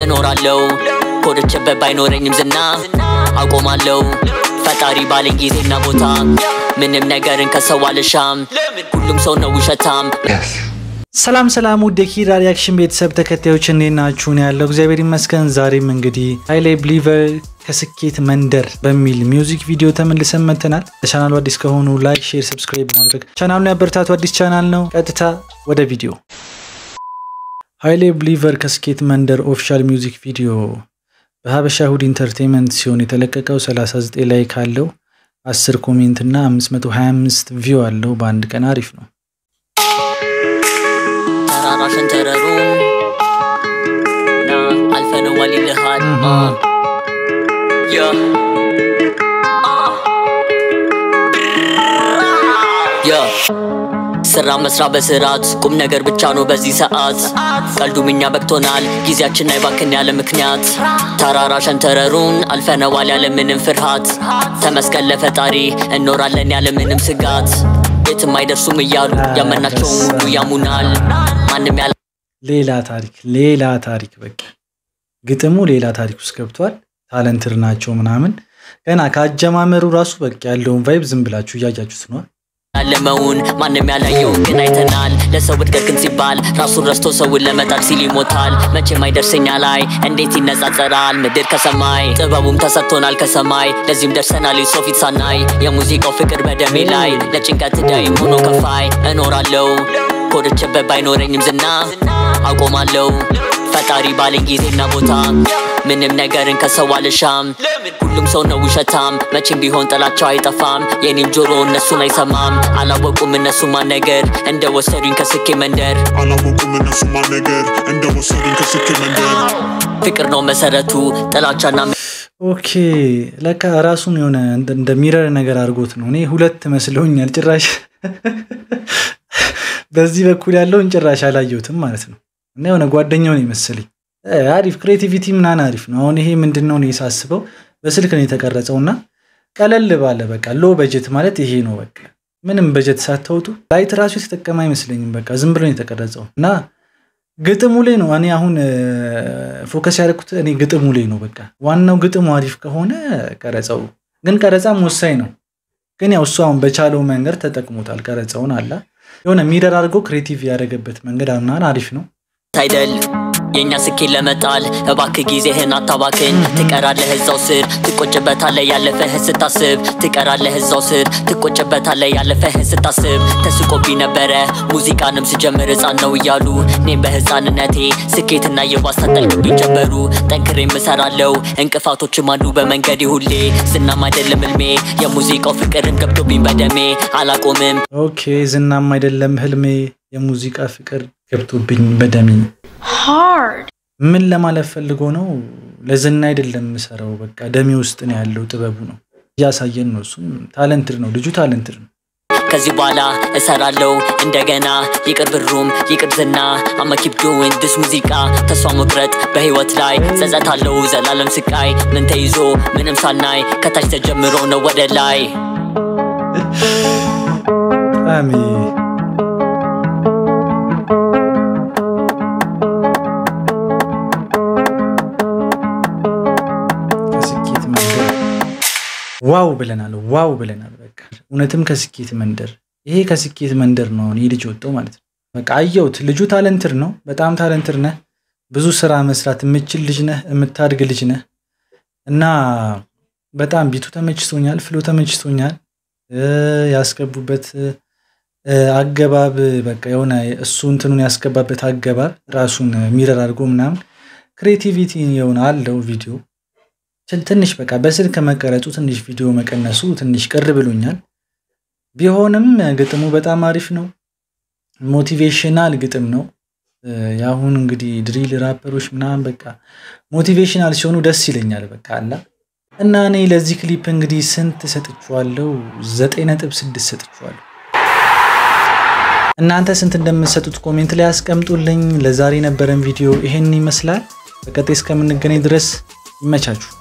እኖራለው ኮደችበት ባይኖረኝም ዝና አቆማለው ፈጣሪ ባለኝ ጊዜና ቦታ ምንም ነገርን ከሰው አልሻም ሁሉም ሰው ነው ውሸታም ሰላም ሰላም ውድ የኪራ reaction ቤተሰብ ተከታዮች እንዴት ናችሁ? ነው ያለው እግዚአብሔር ይመስገን። ዛሬም እንግዲህ ሃይሌ ብሊቨር ከስኬት መንደር በሚል music video ተመልሰን መጥተናል። ለቻናሉ አዲስ ከሆኑ like፣ share፣ subscribe በማድረግ ቻናሉን ያበረታቱ። አዲስ ቻናል ነው። ቀጥታ ወደ ቪዲዮ ሃይሌ ብሊቨር ከስኬት መንደር official music video። በሀበሻ ሁድ ኢንተርቴንመንት ሲሆን የተለቀቀው 39 ላይ ካለው 10 comment እና 525 view አለው። በአንድ ቀን አሪፍ ነው። ተራራ ሸንተረሩ ን አልፈነዋል ይልሃል። ያ ስራ መስራ በስርዓት ቁም ነገር ብቻ ነው በዚህ ሰዓት። ቀልዱም እኛ በቅቶናል? ጊዜያችን አይባክን ያለ ምክንያት። ተራራ ሸንተረሩን አልፈነዋል ያለ ምንም ፍርሃት። ተመስገን ለፈጣሪ እኖራለን ያለ ምንም ስጋት። የትም አይደርሱም እያሉ ያመናቸውን ሁሉ ያሙናል። ማንም ያለ ሌላ ታሪክ ሌላ ታሪክ በቃ። ግጥሙ ሌላ ታሪክ ውስጥ ገብቷል። ታለንትር ናቸው ምናምን። ገና ከአጀማመሩ ራሱ በቃ ያለውን ቫይብ ዝም ብላችሁ እያያችሁት ነው። ያለመውን ማንም ያላየውን ግን አይተናል። ለሰው እድገት ግን ሲባል ራሱን ረስቶ ሰውን ለመጣል ሲል ይሞታል። መቼም አይደርሰኛ ላይ እንዴት ይነጻጸራል? ምድር ከሰማይ ጥበቡም ተሰጥቶናል ከሰማይ። ለዚህም ደርሰናል የሰው ፊት ሳናይ። የሙዚቃው ፍቅር በደሜ ላይ ለጭንቀት ዳይም ሆኖ ከፋይ እኖራለው ኮደችበት ባይኖረኝም ዝና አቆማለው ፈጣሪ ባለኝ ጊዜና ቦታ ምንም ነገርን ከሰው አልሻም። ሁሉም ሰው ነው ውሸታም መቼም ቢሆን ጥላቸው አይጠፋም። የኔን ጆሮ እነሱን አይሰማም። አላወቁም እነሱማ ነገር? እንደ ወሰዱኝ ከስኬት መንደር። አላወቁም እነሱማ ነገር? እንደ ወሰዱኝ ከስኬት መንደር። ፍቅር ነው መሰረቱ ጥላቻና okay ለካ ራሱን የሆነ እንደ- እንደ mirror ነገር አድርጎት ነው። እኔ ሁለት መስለውኛል ጭራሽ። በዚህ በኩል ያለውን ጭራሽ አላየሁትም ማለት ነው። እና የሆነ ጓደኛው ነው የመሰለኝ። አሪፍ creativity ምናምን አሪፍ ነው። አሁን ይሄ ምንድን ነው ሳስበው በስልክ ነው የተቀረጸው እና ቀለል ባለ በቃ low budget ማለት ይሄ ነው። በቃ ምንም በጀት ሳታወጡ light ራሱ የተጠቀመ አይመስለኝም። በቃ ዝም ብሎ ነው የተቀረጸው እና ግጥሙ ላይ ነው እኔ አሁን focus ያደረኩት እኔ ግጥሙ ላይ ነው። በቃ ዋናው ግጥሙ አሪፍ ከሆነ ቀረጻው ግን ቀረጻም ወሳኝ ነው። ግን ያው እሱ አሁን በቻለው መንገድ ተጠቅሞታል። ቀረጻውን አላ የሆነ mirror አድርጎ creative ያደረገበት መንገድ ምናምን አሪፍ ነው። title. የእኛ ስኬት ለመጣል። እባክህ ጊዜህን አታባክን። ትቀራለህ እዛው ስር ትቆጭበታለህ ያለፈህን ስታስብ። ትቀራለህ እዛው ስር ትቆጭበታለህ ያለፈህን ስታስብ። ተስቆብኝ ነበረ ሙዚቃንም ስጀምር ህፃን ነው እያሉ እኔም በህፃንነቴ ስኬትና የዋስ ታጠልቅብኝ ጀመሩ። ጠንክሬ ምሰራለው እንቅፋቶችም አሉ በመንገዴ ሁሌ። ዝናም አይደለም ህልሜ የሙዚቃው ፍቅርም ገብቶብኝ በደሜ። አላቆምም። okay ዝናም አይደለም ህልሜ የሙዚቃ ፍቅር ገብቶብኝ በደሜ hard. ምን ለማለት ፈልጎ ነው? ለዝና አይደለም የምሰራው፣ በቃ ደሜ ውስጥ ነው ያለው ጥበቡ ነው። እያሳየን ነው። እሱም talented ነው። ልጁ talented ነው። ከዚህ በኋላ እሰራለው እንደገና ይቅር ብሩም ይቅር ዝና። I'ma keep doing this ሙዚቃ ተስፋ መቁረጥ በህይወት ላይ። ጸጸት አለው ዘላለም ስቃይ ምን ተይዞ ምንም ሳናይ። ከታች ተጀምሮ ነው ወደ ላይ wow ብለናል፣ wow ብለናል። በቃ እውነትም ከስኬት መንደር ይሄ ከስኬት መንደር ነው። ይህ ልጅ ወጣው ማለት ነው። በቃ አየሁት። ልጁ talented ነው፣ በጣም talented ነህ። ብዙ ስራ መስራት የምችል ልጅ ነህ፣ የምታድግ ልጅ ነህ እና በጣም beatኡ ተመችቶኛል፣ flow ተመችቶኛል። ያስገቡበት አገባብ በቃ የሆነ እሱ እንትኑን ያስገባበት አገባብ ራሱን mirror አድርጎ ምናምን creativity የሆነ አለው ቪዲዮ ትንሽ በቃ በስልክ መቀረጹ ትንሽ ቪዲዮ መቀነሱ ትንሽ ቅር ብሎኛል። ቢሆንም ግጥሙ በጣም አሪፍ ነው። motivational ግጥም ነው። የአሁን እንግዲህ drill ራፐሮች ምናምን በቃ motivational ሲሆኑ ደስ ይለኛል። በቃ አላ እና እኔ ለዚህ ክሊፕ እንግዲህ ስንት ሰጥቼዋለሁ? ዘጠኝ ነጥብ ስድስት ሰጥቼዋለሁ። እናንተ ስንት እንደምትሰጡት comment ላይ አስቀምጡልኝ። ለዛሬ የነበረን ቪዲዮ ይሄን ይመስላል። በቀጣይ እስከምንገናኝ ድረስ ይመቻችሁ።